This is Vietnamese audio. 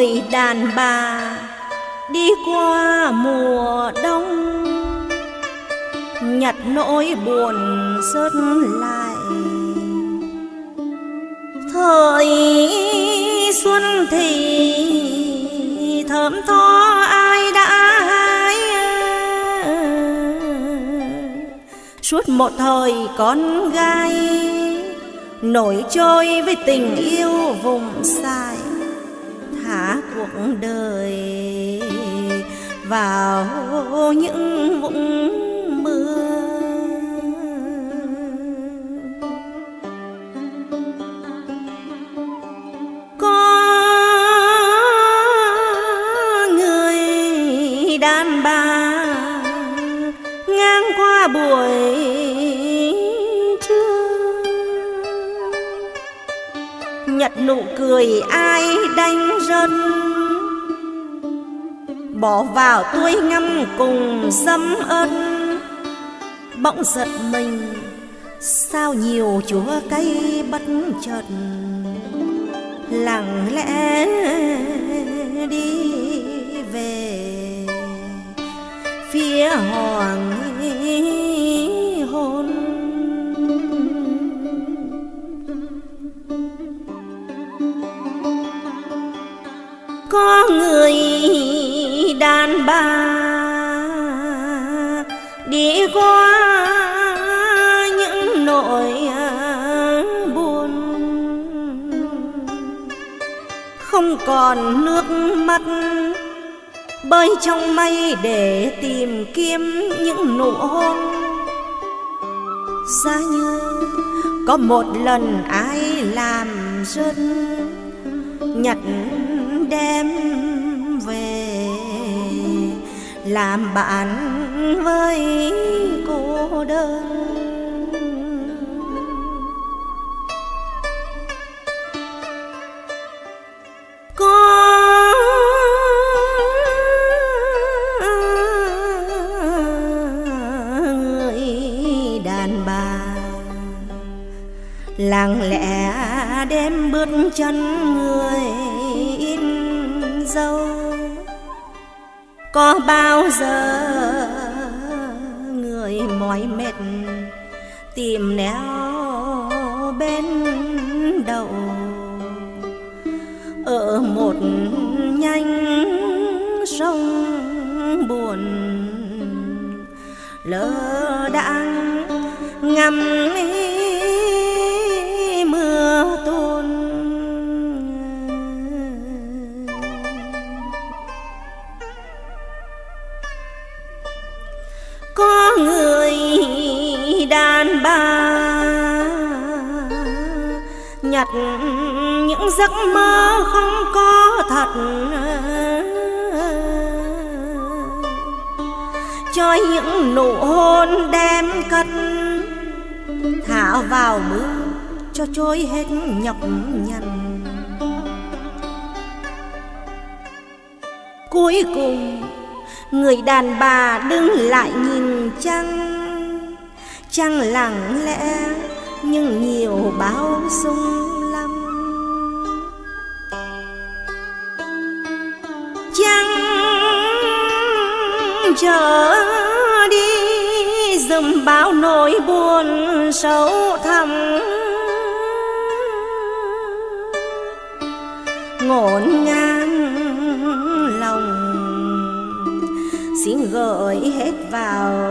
người đàn bà đi qua mùa đông. Nhặt nỗi buồn rớt lại. Thời xuân thì thơm tho ai đã hái suốt một thời con gái nổi trôi với tình yêu vùng sai cuộc đời vào những vũng mưa. Có người đàn bà ngang qua buổi trưa, nhặt nụ cười ai đánh rơi bỏ vào tôi ngâm cùng dâm ân bỗng giật mình, sao nhiều chúa cây bất chợt? Lặng lẽ đi về, phía hoàng có người đàn bà đi qua những nỗi à, buồn. Không còn nước mắt bơi trong mây để tìm kiếm những nụ hôn. Xa như có một lần ai làm dân nhặt đem về làm bạn với cô đơn. Người đàn bà lặng lẽ đem bước chân người dâu. Có bao giờ người mỏi mệt tìm neo bên đầu? Ở một nhánh sông buồn, lỡ đang ngắm ý đàn bà, nhặt những giấc mơ không có thật. Cho những nụ hôn đem cất, thả vào mưa, cho trôi hết nhọc nhằn. Cuối cùng, người đàn bà đứng lại nhìn trăng trăng lặng lẽ, nhưng nhiều bão sung lắm trăng trở đi dùm bao nỗi buồn sâu thẳm. Ngổn ngang lòng, xin gửi hết vào